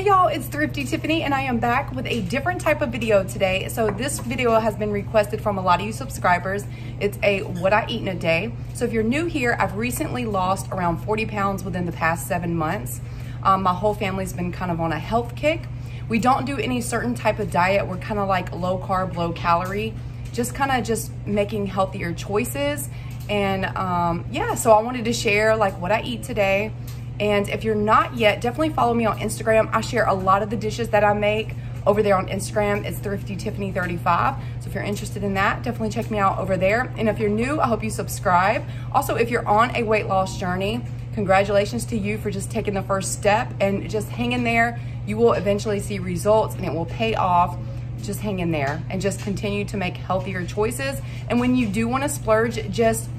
Hey y'all, it's Thrifty Tiffany and I am back with a different type of video today. So this video has been requested from a lot of you subscribers. It's a what I eat in a day. So if you're new here, I've recently lost around 40 pounds within the past seven months. Um, my whole family's been kind of on a health kick. We don't do any certain type of diet. We're kind of like low carb, low calorie, just kind of just making healthier choices. And um, yeah, so I wanted to share like what I eat today and if you're not yet, definitely follow me on Instagram. I share a lot of the dishes that I make over there on Instagram. It's Thrifty Tiffany 35. So if you're interested in that, definitely check me out over there. And if you're new, I hope you subscribe. Also, if you're on a weight loss journey, congratulations to you for just taking the first step and just hang in there. You will eventually see results and it will pay off. Just hang in there and just continue to make healthier choices. And when you do want to splurge, just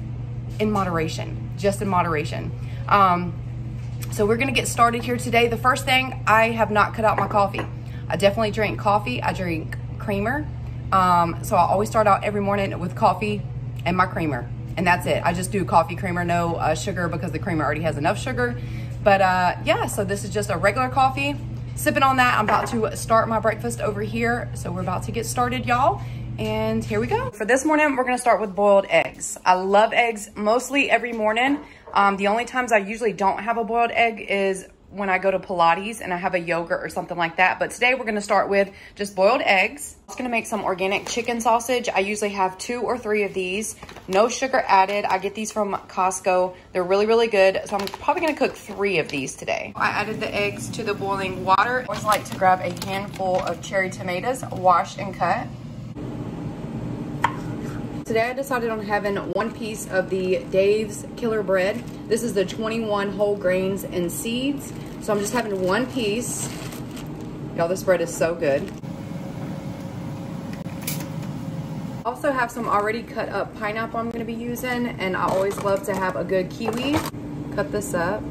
in moderation, just in moderation. Um, so we're gonna get started here today. The first thing, I have not cut out my coffee. I definitely drink coffee, I drink creamer. Um, so I always start out every morning with coffee and my creamer. And that's it. I just do coffee creamer, no uh, sugar because the creamer already has enough sugar. But uh, yeah, so this is just a regular coffee. Sipping on that, I'm about to start my breakfast over here. So we're about to get started, y'all. And here we go. For this morning, we're gonna start with boiled eggs. I love eggs mostly every morning. Um, the only times I usually don't have a boiled egg is when I go to Pilates and I have a yogurt or something like that. But today we're gonna start with just boiled eggs. I'm just gonna make some organic chicken sausage. I usually have two or three of these. No sugar added. I get these from Costco. They're really, really good. So I'm probably gonna cook three of these today. I added the eggs to the boiling water. I always like to grab a handful of cherry tomatoes, washed and cut. Today I decided on having one piece of the Dave's Killer Bread. This is the 21 whole grains and seeds. So I'm just having one piece. Y'all, this bread is so good. Also have some already cut up pineapple I'm gonna be using and I always love to have a good kiwi. Cut this up.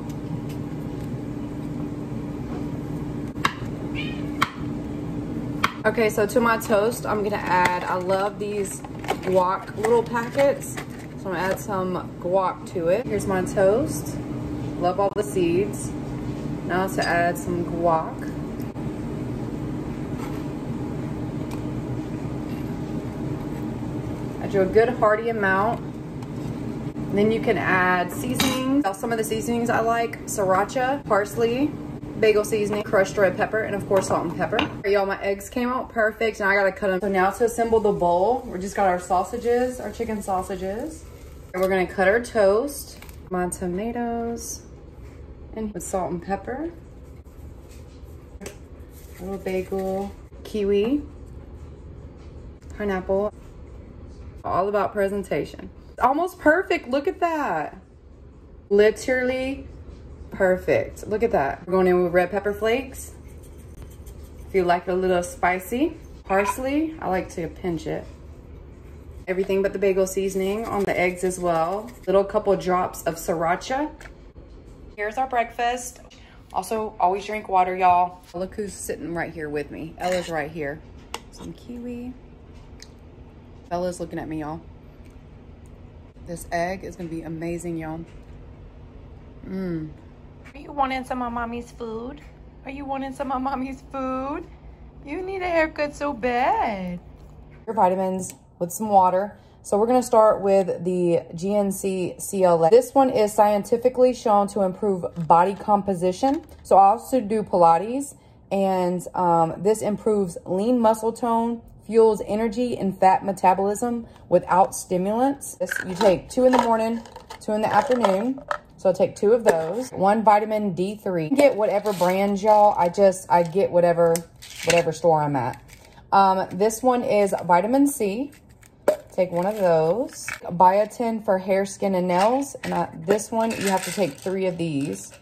Okay, so to my toast, I'm gonna add, I love these guac little packets. So I'm gonna add some guac to it. Here's my toast. Love all the seeds. Now to add some guac. I do a good hearty amount. Then you can add seasonings. Some of the seasonings I like, sriracha, parsley, bagel seasoning, crushed red pepper, and of course salt and pepper. Y'all, my eggs came out perfect and I gotta cut them. So now to assemble the bowl, we just got our sausages, our chicken sausages. And we're gonna cut our toast, my tomatoes, and with salt and pepper. A little bagel, kiwi, pineapple. All about presentation. Almost perfect, look at that. Literally Perfect. Look at that. We're going in with red pepper flakes. If you like a little spicy. Parsley, I like to pinch it. Everything but the bagel seasoning on the eggs as well. Little couple drops of sriracha. Here's our breakfast. Also, always drink water, y'all. Look who's sitting right here with me. Ella's right here. Some kiwi. Ella's looking at me, y'all. This egg is gonna be amazing, y'all. Mmm. Are you wanting some of mommy's food? Are you wanting some of mommy's food? You need a haircut so bad. Your vitamins with some water. So we're to start with the GNC CLA. This one is scientifically shown to improve body composition. So I also do Pilates and um, this improves lean muscle tone, fuels energy and fat metabolism without stimulants. This, you take two in the morning, two in the afternoon. So I'll take two of those. One vitamin D3. Get whatever brand, y'all. I just, I get whatever, whatever store I'm at. Um, this one is vitamin C. Take one of those. Biotin for hair, skin, and nails. And I, this one, you have to take three of these.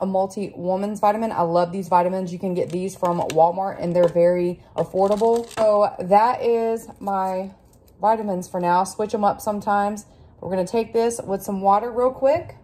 A multi-woman's vitamin. I love these vitamins. You can get these from Walmart and they're very affordable. So that is my vitamins for now. Switch them up sometimes. We're gonna take this with some water real quick.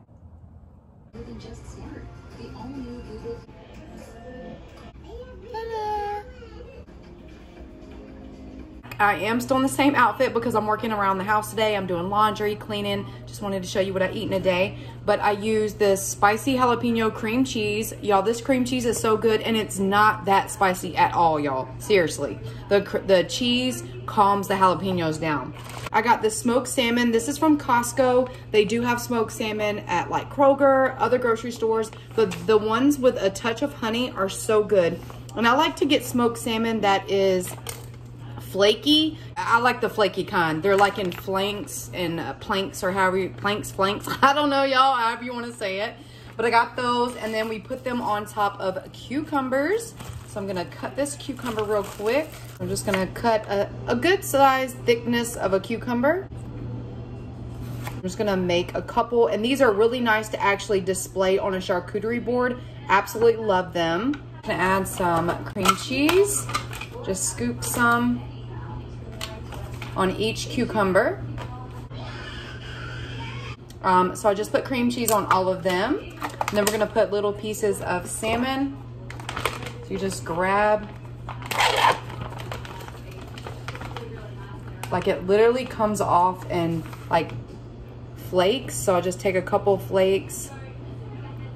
I am still in the same outfit because I'm working around the house today. I'm doing laundry, cleaning. Just wanted to show you what I eat in a day. But I use this spicy jalapeno cream cheese. Y'all, this cream cheese is so good and it's not that spicy at all, y'all. Seriously. The, the cheese calms the jalapenos down. I got this smoked salmon. This is from Costco. They do have smoked salmon at like Kroger, other grocery stores, but the ones with a touch of honey are so good. And I like to get smoked salmon that is flaky. I like the flaky kind. They're like in flanks and uh, planks or however you, planks, flanks. I don't know y'all, however you want to say it. But I got those and then we put them on top of cucumbers. So I'm gonna cut this cucumber real quick. I'm just gonna cut a, a good size thickness of a cucumber. I'm just gonna make a couple, and these are really nice to actually display on a charcuterie board. Absolutely love them. I'm gonna add some cream cheese. Just scoop some on each cucumber. Um, so I just put cream cheese on all of them. And then we're gonna put little pieces of salmon. So you just grab, like it literally comes off in like flakes. So I just take a couple flakes,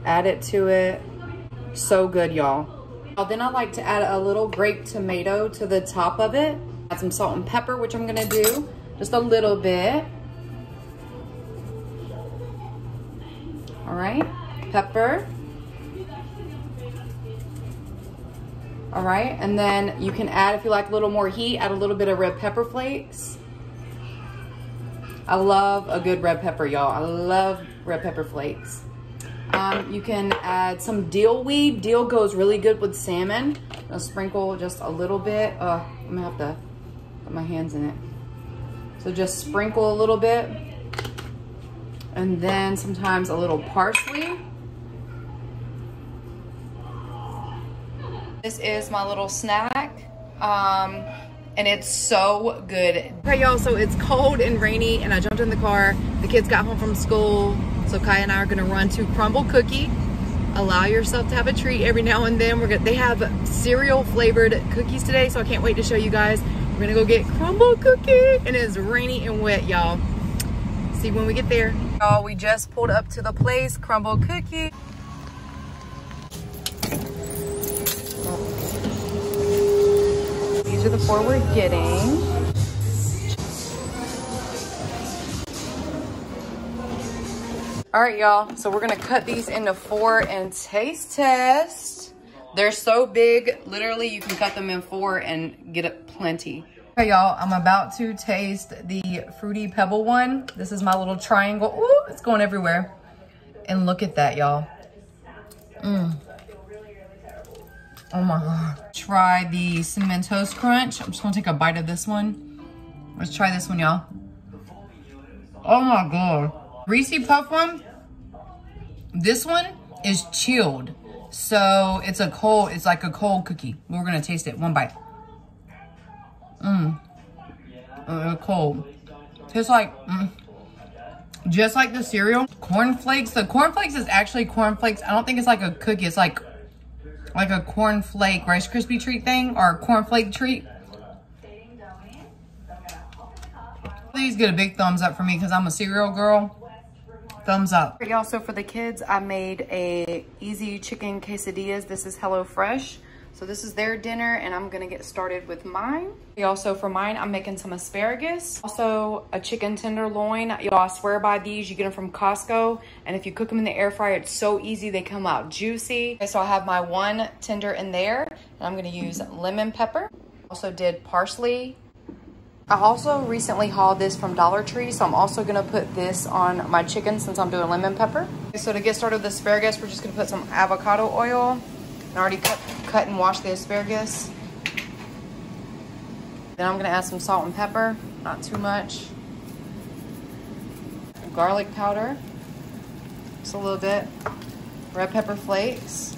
add it to it. So good, y'all. Then I like to add a little grape tomato to the top of it. Add some salt and pepper, which I'm gonna do just a little bit. All right, pepper. All right, and then you can add, if you like a little more heat, add a little bit of red pepper flakes. I love a good red pepper, y'all. I love red pepper flakes. Um, you can add some dill weed. Dill goes really good with salmon. I'll sprinkle just a little bit. Uh, I'm gonna have to put my hands in it. So just sprinkle a little bit. And then sometimes a little parsley. This is my little snack. Um, and it's so good. Okay, y'all, so it's cold and rainy and I jumped in the car. The kids got home from school. So Kai and I are gonna run to Crumbl Cookie. Allow yourself to have a treat every now and then. We're gonna, they have cereal flavored cookies today, so I can't wait to show you guys. We're gonna go get Crumbl Cookie and it's rainy and wet, y'all. See when we get there. Y'all, we just pulled up to the place, Crumbl Cookie. These are the four we're getting. All right, y'all. So we're gonna cut these into four and taste test. They're so big, literally you can cut them in four and get it plenty. Okay, y'all, I'm about to taste the Fruity Pebble one. This is my little triangle. Ooh, it's going everywhere. And look at that, y'all. Mmm. Oh my God. Try the Cinnamon Toast Crunch. I'm just gonna take a bite of this one. Let's try this one, y'all. Oh my God. Reese Puff one, this one is chilled. So it's a cold, it's like a cold cookie. We're gonna taste it, one bite. Mmm, uh, cold. Tastes like, mm, just like the cereal. Cornflakes, the cornflakes is actually cornflakes. I don't think it's like a cookie, it's like, like a cornflake Rice Krispie treat thing or a cornflake treat. Please get a big thumbs up for me because I'm a cereal girl thumbs up. Y'all, so for the kids, I made a easy chicken quesadillas. This is HelloFresh. So this is their dinner and I'm gonna get started with mine. Also for mine, I'm making some asparagus. Also a chicken tenderloin. Y'all, I swear by these, you get them from Costco. And if you cook them in the air fryer, it's so easy. They come out juicy. Okay, so I have my one tender in there and I'm gonna use lemon pepper. Also did parsley, I also recently hauled this from Dollar Tree, so I'm also gonna put this on my chicken since I'm doing lemon pepper. So to get started with the asparagus, we're just gonna put some avocado oil. I already cut, cut and washed the asparagus. Then I'm gonna add some salt and pepper, not too much. Garlic powder, just a little bit. Red pepper flakes.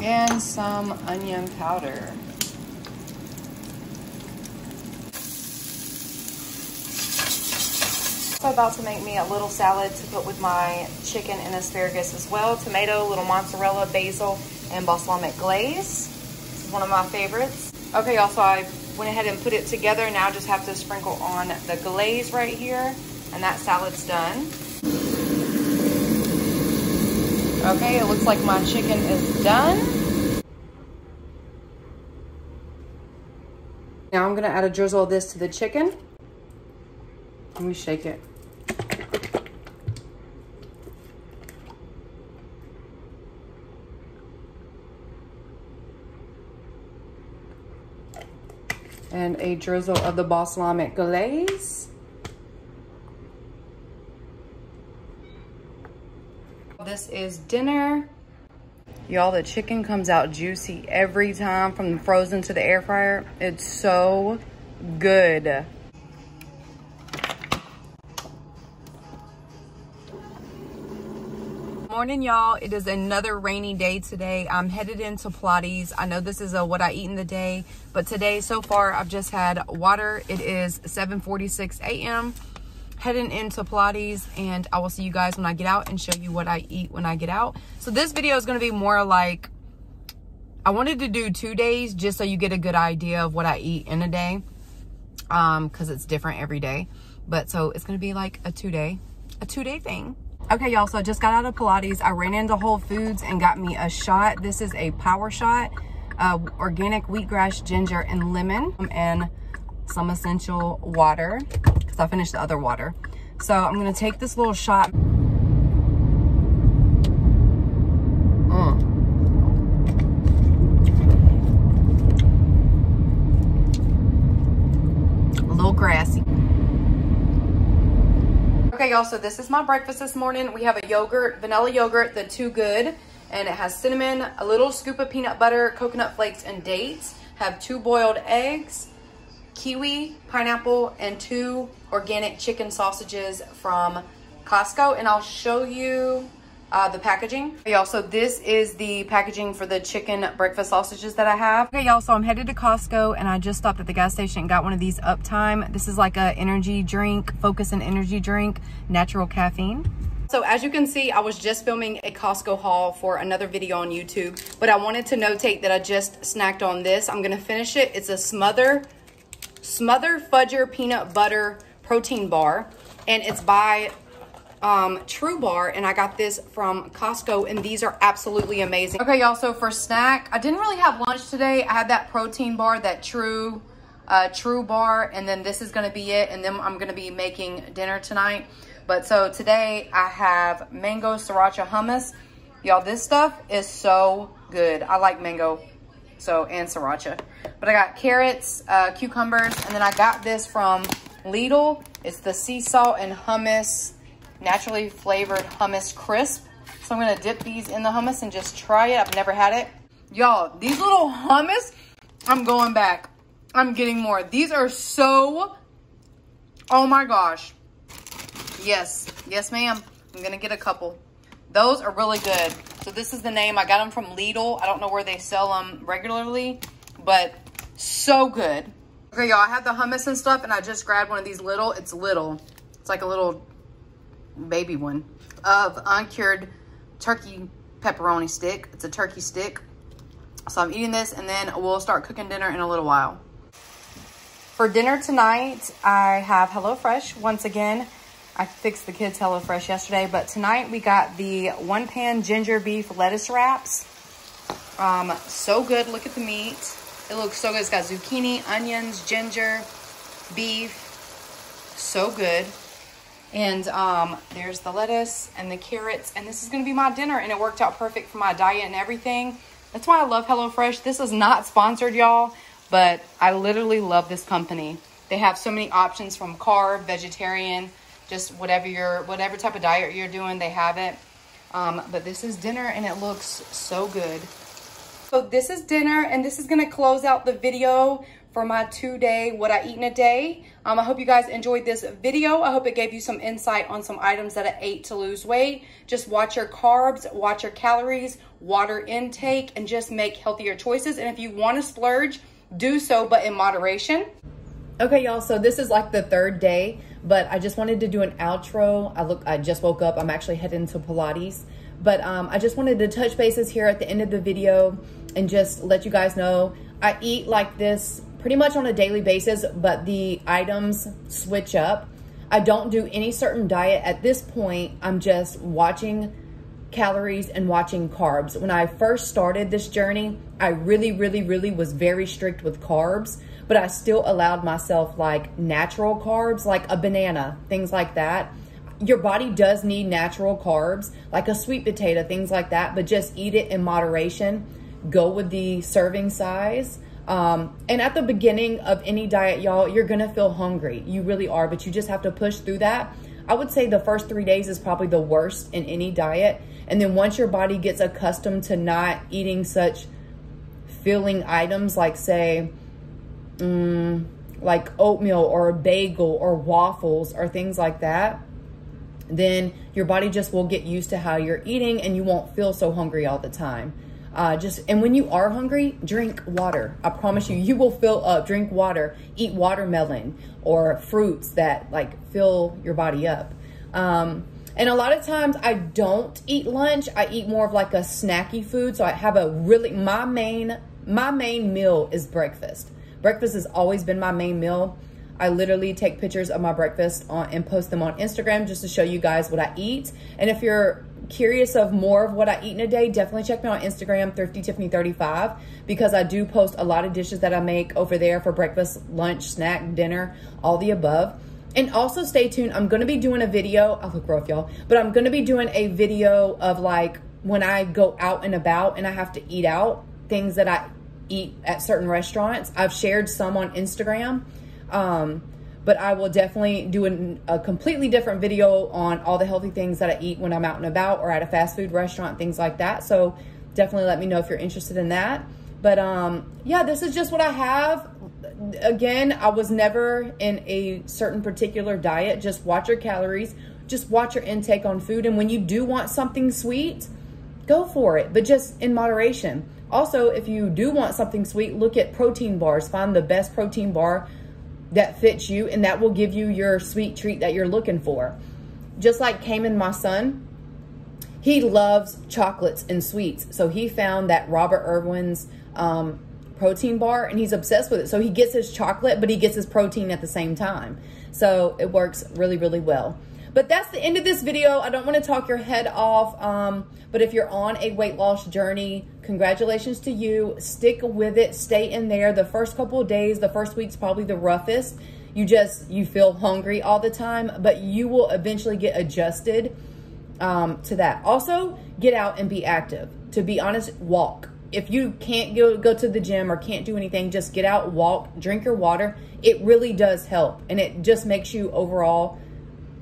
And some onion powder. About to make me a little salad to put with my chicken and asparagus as well. Tomato, little mozzarella, basil, and balsamic glaze. This is one of my favorites. Okay, also I went ahead and put it together. Now I just have to sprinkle on the glaze right here and that salad's done. Okay, it looks like my chicken is done. Now I'm gonna add a drizzle of this to the chicken. Let me shake it. And a drizzle of the balsamic glaze. This is dinner. Y'all, the chicken comes out juicy every time from frozen to the air fryer. It's so good. Morning, y'all. It is another rainy day today. I'm headed into Pilates. I know this is a what I eat in the day, but today so far I've just had water. It is 7:46 a.m. Heading into Pilates, and I will see you guys when I get out and show you what I eat when I get out. So this video is going to be more like I wanted to do two days just so you get a good idea of what I eat in a day, um, because it's different every day. But so it's going to be like a two day, a two day thing. Okay, y'all, so I just got out of Pilates. I ran into Whole Foods and got me a shot. This is a power shot, uh, organic wheatgrass, ginger, and lemon, and some Essentia water, because I finished the other water. So I'm gonna take this little shot. Mm. A little grassy. Okay, y'all, so this is my breakfast this morning. We have a yogurt, vanilla yogurt, the Too Good, and it has cinnamon, a little scoop of peanut butter, coconut flakes, and dates. Have two boiled eggs, kiwi, pineapple, and two organic chicken sausages from Costco. And I'll show you uh, the packaging. Okay, y'all, so this is the packaging for the chicken breakfast sausages that I have. Okay, y'all, so I'm headed to Costco and I just stopped at the gas station and got one of these Uptime. This is like a energy drink, focus and energy drink, natural caffeine. So as you can see, I was just filming a Costco haul for another video on YouTube, but I wanted to notate that I just snacked on this. I'm gonna finish it. It's a Smother, Smother Fudger Peanut Butter Protein Bar, and it's by um, TRUBAR, and I got this from Costco, and these are absolutely amazing. Okay, y'all, so for snack, I didn't really have lunch today. I had that protein bar, that True, uh, TRUBAR, and then this is gonna be it, and then I'm gonna be making dinner tonight. But so today I have mango sriracha hummus. Y'all, this stuff is so good. I like mango, so, and sriracha. But I got carrots, uh, cucumbers, and then I got this from Lidl. It's the sea salt and hummus naturally flavored hummus crisp. So I'm gonna dip these in the hummus and just try it. I've never had it. Y'all, these little hummus, I'm going back. I'm getting more. These are so, oh my gosh. Yes, yes ma'am. I'm gonna get a couple. Those are really good. So this is the name. I got them from Lidl. I don't know where they sell them regularly, but so good. Okay, y'all, I have the hummus and stuff, and I just grabbed one of these little, it's little. It's like a little baby one of uncured turkey pepperoni stick. It's a turkey stick. So I'm eating this and then we'll start cooking dinner in a little while. For dinner tonight, I have HelloFresh. Once again, I fixed the kids HelloFresh yesterday, but tonight we got the one pan ginger beef lettuce wraps. Um, so good. Look at the meat. It looks so good. It's got zucchini, onions, ginger, beef. So good. And um, there's the lettuce and the carrots. And this is going to be my dinner. And it worked out perfect for my diet and everything. That's why I love HelloFresh. This is not sponsored, y'all. But I literally love this company. They have so many options from carb, vegetarian, just whatever your whatever type of diet you're doing, they have it. Um, but this is dinner and it looks so good. So this is dinner and this is gonna close out the video for my two day, what I eat in a day. Um, I hope you guys enjoyed this video. I hope it gave you some insight on some items that I ate to lose weight. Just watch your carbs, watch your calories, water intake, and just make healthier choices. And if you wanna splurge, do so, but in moderation. Okay, y'all, so this is like the third day, but I just wanted to do an outro. I look, I just woke up. I'm actually heading to Pilates, but um, I just wanted to touch bases here at the end of the video and just let you guys know I eat like this pretty much on a daily basis, but the items switch up. I don't do any certain diet. At this point, I'm just watching calories and watching carbs. When I first started this journey, I really, really, really was very strict with carbs, but I still allowed myself like natural carbs, like a banana, things like that. Your body does need natural carbs, like a sweet potato, things like that, but just eat it in moderation. Go with the serving size. Um, and at the beginning of any diet, y'all, you're gonna feel hungry. You really are, but you just have to push through that. I would say the first three days is probably the worst in any diet. And then once your body gets accustomed to not eating such filling items like say, mm, like oatmeal or a bagel or waffles or things like that, then your body just will get used to how you're eating and you won't feel so hungry all the time. Uh, just and when you are hungry, drink water. I promise you, you will fill up. Drink water. Eat watermelon or fruits that like fill your body up. Um, and a lot of times I don't eat lunch. I eat more of like a snacky food. So I have a really my main my main meal is breakfast. Breakfast has always been my main meal. I literally take pictures of my breakfast on, and post them on Instagram just to show you guys what I eat. And if you're curious of more of what I eat in a day, definitely check me on Instagram, Thrifty Tiffany 35 because I do post a lot of dishes that I make over there for breakfast, lunch, snack, dinner, all the above. And also stay tuned. I'm going to be doing a video. I look rough, y'all. But I'm going to be doing a video of like when I go out and about and I have to eat out, things that I eat at certain restaurants. I've shared some on Instagram. Um, but I will definitely do an, a completely different video on all the healthy things that I eat when I'm out and about or at a fast food restaurant, things like that. So definitely let me know if you're interested in that. But um, yeah, this is just what I have. Again, I was never in a certain particular diet. Just watch your calories, just watch your intake on food. And when you do want something sweet, go for it, but just in moderation. Also, if you do want something sweet, look at protein bars. Find the best protein bar that fits you and that will give you your sweet treat that you're looking for. Just like Cayman, my son, he loves chocolates and sweets. So he found that Robert Irwin's um, protein bar and he's obsessed with it. So he gets his chocolate, but he gets his protein at the same time. So it works really, really well. But that's the end of this video. I don't want to talk your head off. Um, but if you're on a weight loss journey, congratulations to you. Stick with it. Stay in there. The first couple of days, the first week's probably the roughest. You just, you feel hungry all the time, but you will eventually get adjusted um, to that. Also, get out and be active. To be honest, walk. If you can't go, go to the gym or can't do anything, just get out, walk, drink your water. It really does help. And it just makes you overall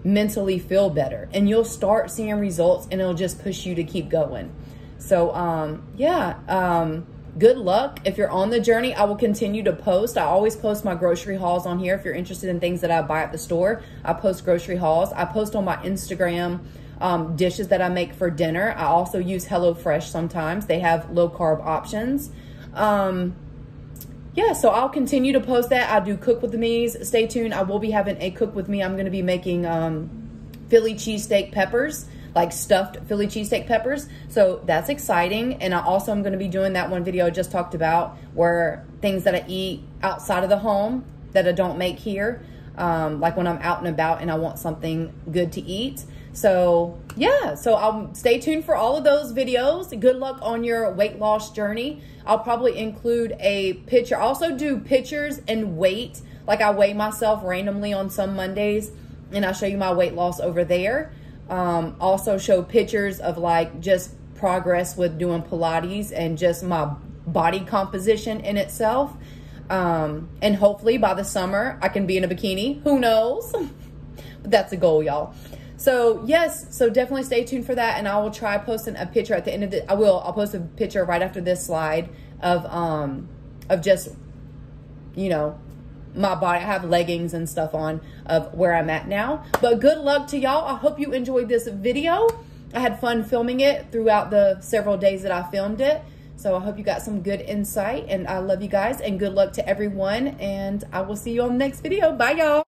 mentally feel better and you'll start seeing results and it'll just push you to keep going. So, um, yeah, um, good luck. If you're on the journey, I will continue to post. I always post my grocery hauls on here. If you're interested in things that I buy at the store, I post grocery hauls. I post on my Instagram um, dishes that I make for dinner. I also use HelloFresh sometimes. They have low carb options. Um, yeah, so I'll continue to post that. I do cook with me's. Stay tuned. I will be having a cook with me. I'm going to be making um, Philly cheesesteak peppers, like stuffed Philly cheesesteak peppers. So that's exciting. And I also am going to be doing that one video I just talked about where things that I eat outside of the home that I don't make here. Um, like when I'm out and about and I want something good to eat. So yeah, so I'll stay tuned for all of those videos. Good luck on your weight loss journey. I'll probably include a picture. Also do pictures and weight. Like I weigh myself randomly on some Mondays and I show you my weight loss over there. Um, also show pictures of like just progress with doing Pilates and just my body composition in itself. Um, and hopefully by the summer I can be in a bikini. Who knows? but that's a goal, y'all. So yes, so definitely stay tuned for that, and I will try posting a picture at the end of the. I will. I'll post a picture right after this slide of um of just you know my body. I have leggings and stuff on of where I'm at now. But good luck to y'all. I hope you enjoyed this video. I had fun filming it throughout the several days that I filmed it. So I hope you got some good insight and I love you guys and good luck to everyone and I will see you on the next video. Bye y'all.